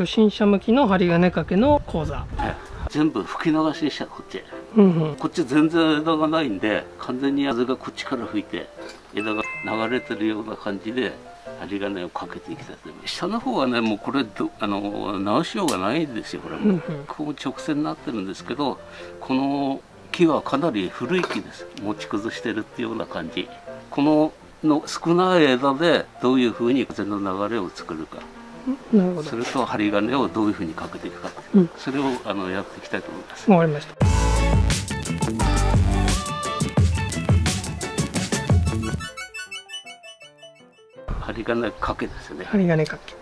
初心者向きの針金掛けの講座。全部吹き流しにしたこっち。うんうん。こっち全然枝がないんで完全に風がこっちから吹いて枝が流れてるような感じで針金をかけていきた下の方はねもうこれどあの直しようがないんですよこれも、うんうん。こ直線になってるんですけどこの木はかなり古い木です。持ち崩してるっていうような感じ。このの少ない枝でどういうふうに風の流れを作るかそれと針金をどういうふうにかけていくか、うん。それをあのやっていきたいと思います。わかりました。針金かけですよね。針金掛け。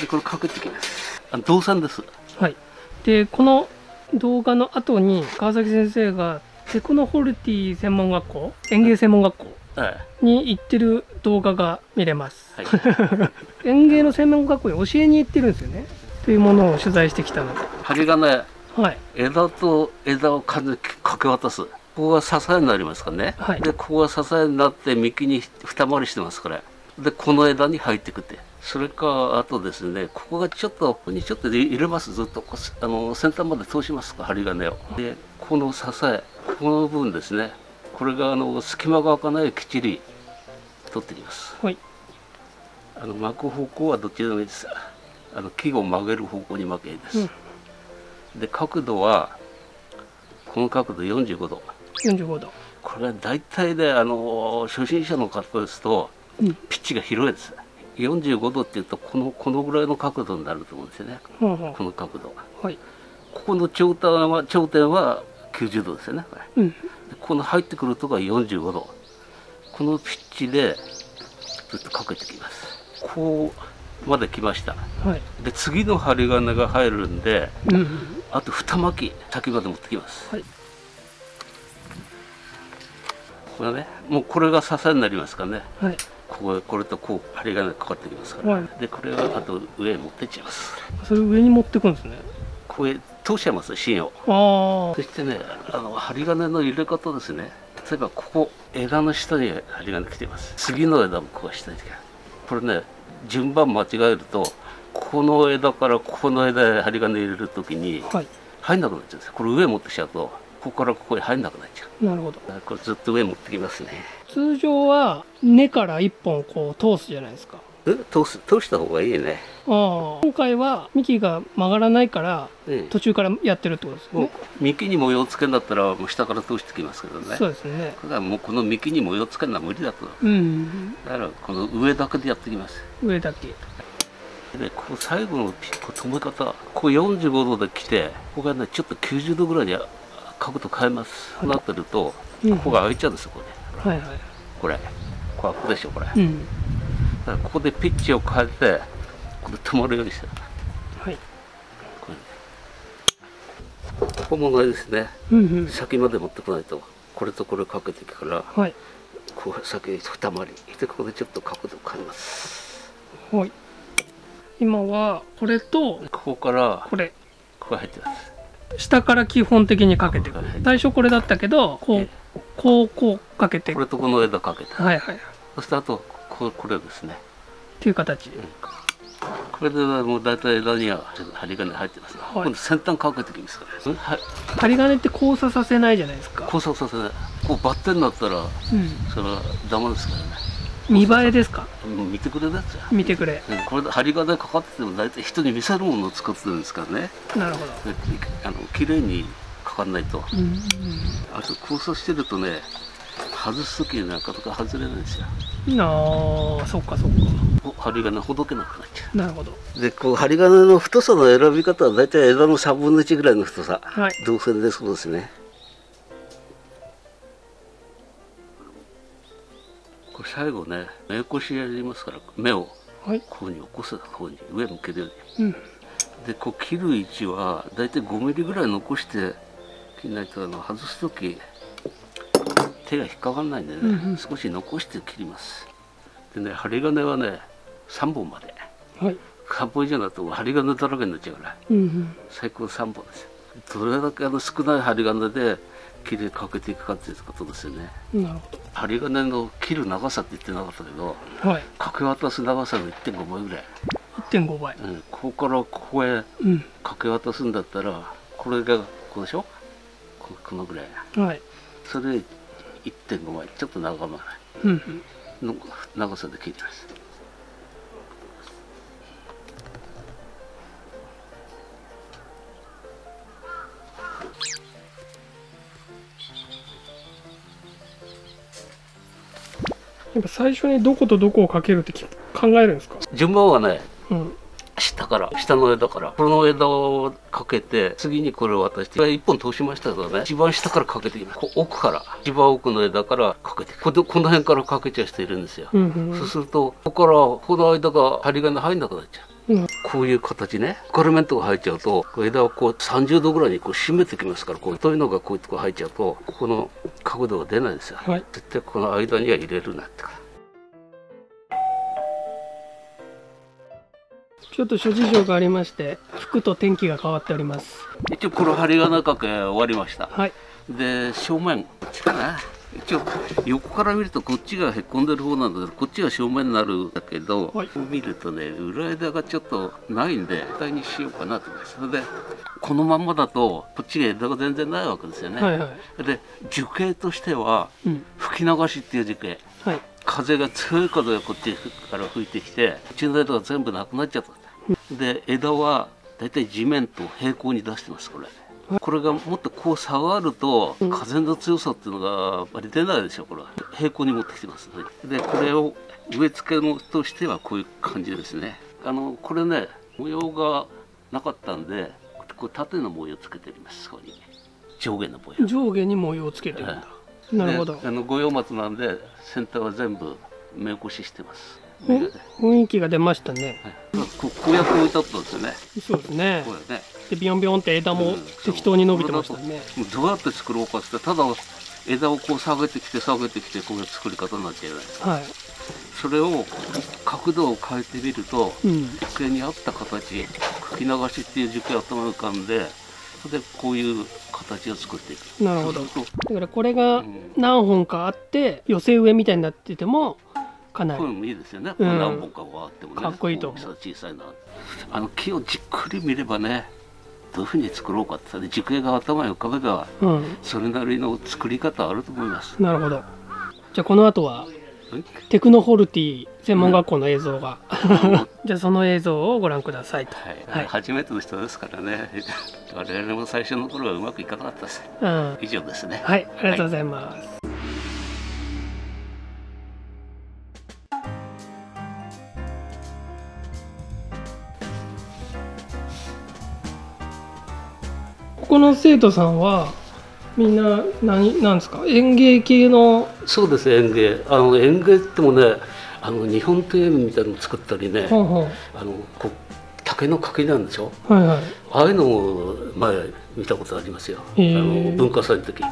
でこれかけていきます。あ動産です。はい。でこの動画の後に川崎先生がテクノホルティ専門学校園芸専門学校はいに行ってる動画が見れます。はい。園芸の専門学校に教えに行ってるんですよね。というものを取材してきたので。針金はい。枝と枝をかけ渡す。ここが支えになりますからね、はい。でここが支えになって幹に二回りしてますからでこの枝に入ってくって。それかあとですねここがちょっとここにちょっと入れます。ずっと。あの先端まで通しますか針金を。でこの支えここの部分ですねこれがあの隙間が開かないようにきっちり取っていきます。はい。あの巻く方向はどっちでもいいです。あの木を曲げる方向に巻けばいいです、うん。で角度はこの角度45度。45度。これは大体であの初心者の方ですとうん。ピッチが広いです。45度っていうとこのこのぐらいの角度になると思うんですよね。ほうほこの角度。うはい。ここの頂点は頂点は90度ですよねこれ。うん。でこの入ってくるとこは45度。このピッチでずっとかけてきます。こうまで来ました。はい。で次の針金が入るんでうんあと二巻き先まで持ってきます。はい。これねもうこれが支えになりますからね。はい。こここれとこう針金がかかってきますから、はい。でこれはあと上へ持ってっちゃいます。それ上に持ってくんですねここへ通しちゃいます芯を。あそしてねあの針金の入れ方ですね。例えばここ枝の下に針金来ています。次の枝もここ下に来てる。これね順番間違えるとこの枝からここの枝へ針金入れるときにあはい。入んなくなっちゃうんですよ。これ上持ってきちゃうとここからここへ入んなくなっちゃう。なるほど。これずっと上持ってきますね。通常は根から一本こう通すじゃないですか。え通す通した方がいいね。ああ今回は幹が曲がらないからうん。途中からやってるってことですね。幹に模様つけんだったらもう下から通してきますけどね。そうですね。ただもうこの幹に模様つけるのは無理だと。うん。だからこの上だけでやってきます。上だけ。でここ最後のピこう止め方。ここ45度で来てここがねちょっと90度ぐらいに角度変えます、はいなってるとうん。ここが開いちゃうんですよこれはいはい。これ。これ開くでしょこれ、うん。らここでピッチを変えてこれ止まるようにしてはい。これここもないですね。うんうん。先まで持ってこないとこれとこれかけていくからはい。こう先に二回りでここでちょっと角度変えます。はい。今はこれとここからこれ。ここ入ってます。下から基本的にかけていく。はい。最初これだったけどこえうこうこうかけてこれとこの枝かけてはいはいっそしてあとここれですね。ていう形。これでもう大体枝には針金入ってます、はい。今度先端かけてきますから、ね、はい。針金って交差させないじゃないですか。交差させない。こうバッテンになったらうん。それはダメですからね。見栄えですか？見てくれるやつや、見てくれ。うんこれで針金かかってても大体人に見せるものを作ってるんですからね。なるほど。であの綺麗にかかんないと。うん。あと交差してるとね外す時なんかとか外れないんですようんああそっかそっか。お針金ほどけなくなっちゃなるほど。うでこう針金の太さの選び方は大体枝の3分の1ぐらいの太さ。はい。動線でそうですね。これ最後ね目起こしやりますから目をはい。こうに起こすこうに上向けるように。うん。でこう切る位置は大体5ミリぐらい残して切らないとあの外す時手が引っかかんないんでね、うんうん。少し残して切ります。でね針金はね3本まで。はい。3本以上だと針金だらけになっちゃうから。うんうん。最高3本ですよ。どれだけあの少ない針金で切りかけていくかっていうことですよね。なるほ針金の切る長さって言ってなかったけどどはい。かけ渡す長さが1.5倍ぐらい。1.5倍。うん、ここからここへうん。かけ渡すんだったらこれがここでしょ？ここのぐらい。はい。それ1.5倍ちょっと長めうんうん。の長さで切ります。やっぱ最初にどことどこをかけるってき考えるんですか？順番はねうん下から下の枝から。この枝をかけて次にこれを渡してこれ一本通しましたけどね。一番下からかけていきます。奥から。一番奥の枝からかけて。このこの辺からかけちゃう人いるんですよ、うんうん。そうするとここからこの間が針金入んなくなっちゃう。うん。こういう形ね。ガルメントが入っちゃうと枝をこう30度ぐらいにこう締めてきますからこうそういうのがこういうとこ入っちゃうとここの角度が出ないんですよ、はい。絶対この間には入れるなってからちょっと諸事情がありまして服と天気が変わっております。一応この針金掛け終わりました。はい。で正面こっちかな。一応横から見るとこっちがへっこんでる方なんだけどこっちが正面になるんだけど、はい。見るとね裏枝がちょっとないんで台にしようかなと思います。それでこのまんまだとこっちが枝が全然ないわけですよね、はいはい。で樹形としてはうん。吹き流しっていう樹形。はい。風が強い風がこっちから吹いてきてこっちの枝が全部なくなっちゃったで枝はだいたい地面と平行に出してますこれ。これがもっとこう下がるとうん。風の強さっていうのがやっぱり出ないでしょこれは。平行に持ってきてます。でこれを植え付けのとしてはこういう感じですね。あのこれね模様がなかったんでこう縦の模様つけてみますここに。上下の模様。上下に模様をつけてるんだ。なるほど。であの五葉松なんで先端は全部目起こししてます。雰囲気が出ましたね。はい。ここうやって置いてあったんですよね。そうですね。こうやね。でビヨンビヨンって枝もうん。適当に伸びてましたね。もうどうやって作ろうかってただ枝をこう下げてきて下げてきてこういう作り方になっちゃうじゃないですか。はい。それを角度を変えてみるとうん。樹形に合った形吹き流しっていう樹形が頭に浮かんでそれでこういう形を作っていく。なるほど。だからこれがうん。何本かあって寄せ植えみたいになっててもかなり。とこういうのもいいですよね。うん。何本かはあってもね。かっこいいと思う。大きさ小さいの。はあの木をじっくり見ればね、どういうふうに作ろうかって軸が頭に浮かべば、うん。それなりの作り方あると思います。なるほど。じゃあこの後はうんテクノホルティ専門学校の映像が。じゃあその映像をご覧くださいと。はい、はい。初めての人ですからね、我々も最初の頃はうまくいかなかったです。うん。以上ですね。はい。ありがとうございます、ここの生徒さんはみんな何なんですか？園芸系の？そうです園芸。あの園芸ってもね、あの日本庭園みたいなの作ったりね、ほんほんあのこ竹の垣なんでしょ？はいはいああいうのも前見たことありますよ。あの文化祭の時。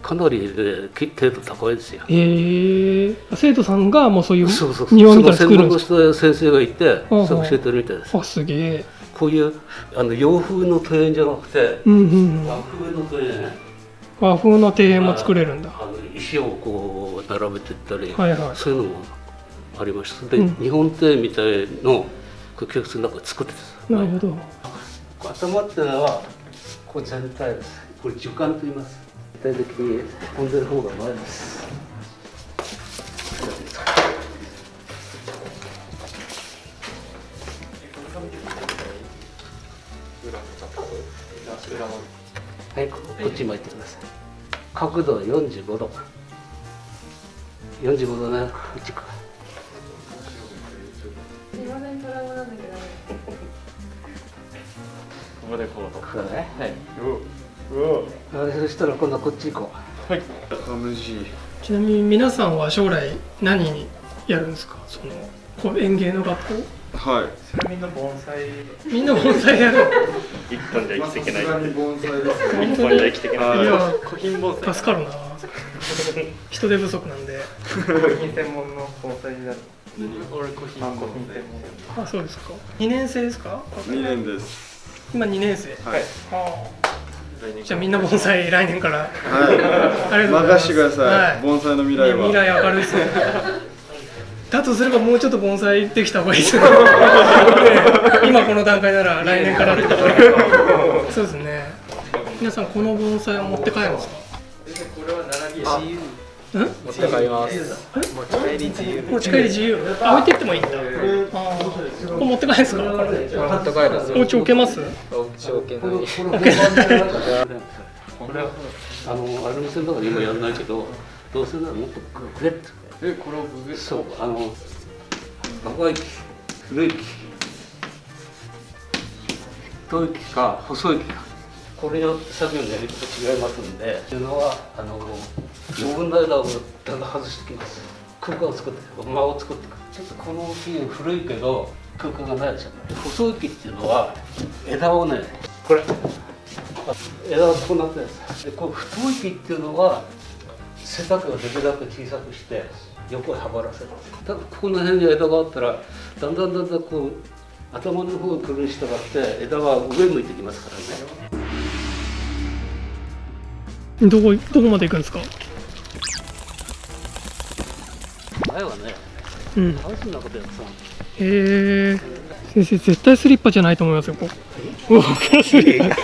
かなり、ね、き程度高いですよ。へえ生徒さんがもうそういうそうそうそう。庭みたいなの作るんですか？人や先生がいて、それ教えてるみたいです。あすげえこういうあの洋風の庭園じゃなくて、うんうんうん和風の庭園。和風の庭園も作れるんだあの石をこう並べていったり、はいはいそういうのもありました。で、うん日本庭園みたいのこう教室の中で作ってたなるほど頭っていうのはこれ全体です。これ樹幹と言います。全体的に飛んでる方が前です。ち巻いてください。角度は45度。45度ね、こっちか。ここでこうと。これね。はい。うわ。うわ。あそしたら今度はこっち行こう。はい。ちなみに皆さんは将来何にやるんですか？そのこう園芸の学校はい。それみんな盆栽みんな盆栽やる一本じゃ生きていけない。一本じゃ生きていけない。いや古品盆栽助かるな。人手不足なんで。古品専門の盆栽になる俺古品あそうですか。2年生ですか？二年です。今2年生。はい。ああじゃあみんな盆栽来年から。はい。ありがとうございます。任してください。盆栽の未来は。未来明るいですねだとすればもうちょっと盆栽できた方がいいですね。今この段階なら来年からってことで。そうですね。皆さんこの盆栽を持って帰るんですか？これは並び自由。ん持って帰ります持ち帰り自由。持ち帰り自由？あ置いてってもいいんだ。これ持って帰るんですか？持って帰る。お家置けます？お家置けない。置けない。これはあのアルミ線だから今やんないけどどうせならもっとくれって。えこれをブグそうあの若い木古い木太い木か細い木。かこれを作業のやり方違いますんでっていうのはあの余分な枝をだんだん外してきます。空間を作って間を作っていくちょっとこの木古いけど空間がないでしょ細い木っていうのは枝をねこれ枝がこうなってるんです。でこう太い木っていうのは背丈をできるだけ小さくして横へはばらせるただここの辺に枝があったらだんだんだんだんこう頭の方に来るに従って枝は上向いてきますからね。どこどこまで行くんですか？前はねうん。ハウスの中でやってたのへえ先生絶対スリッパじゃないと思いますよここ。うわこれスリッパ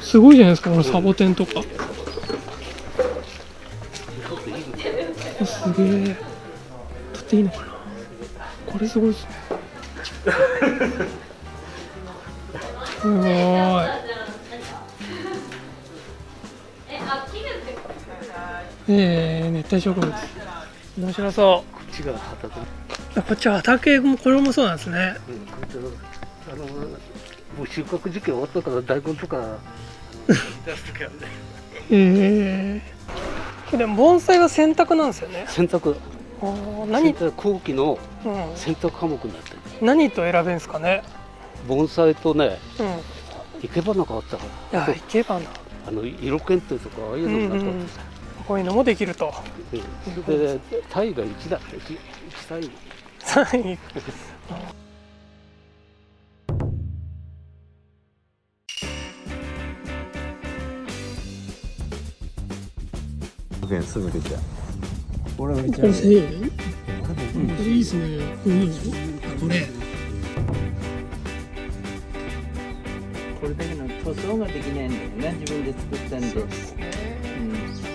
すごいじゃないですかこのサボテンとか。あすげえ。取っていいのかな。これすごいですね。すごい。えー、熱帯植物。面白そう。こっちが畑あこっちは畑もこれもそうなんですね。うんあのもう収穫時期終わったから大根とか出す時はねへえでも盆栽は選択なんですよね。洗濯。あー何、後期のうん、洗濯科目になってる。何と選べんですかね？盆栽とねうん。生け花があったかいやらいけばなあの色検定とかああいうのがあったんですよこういうのもできると。うん。でタイが1だ1タイ3位すぐ出ちゃう。俺はこれ1000円これいいですね。これこれ。これだけの塗装ができないんだよね、自分で作ったんで。うん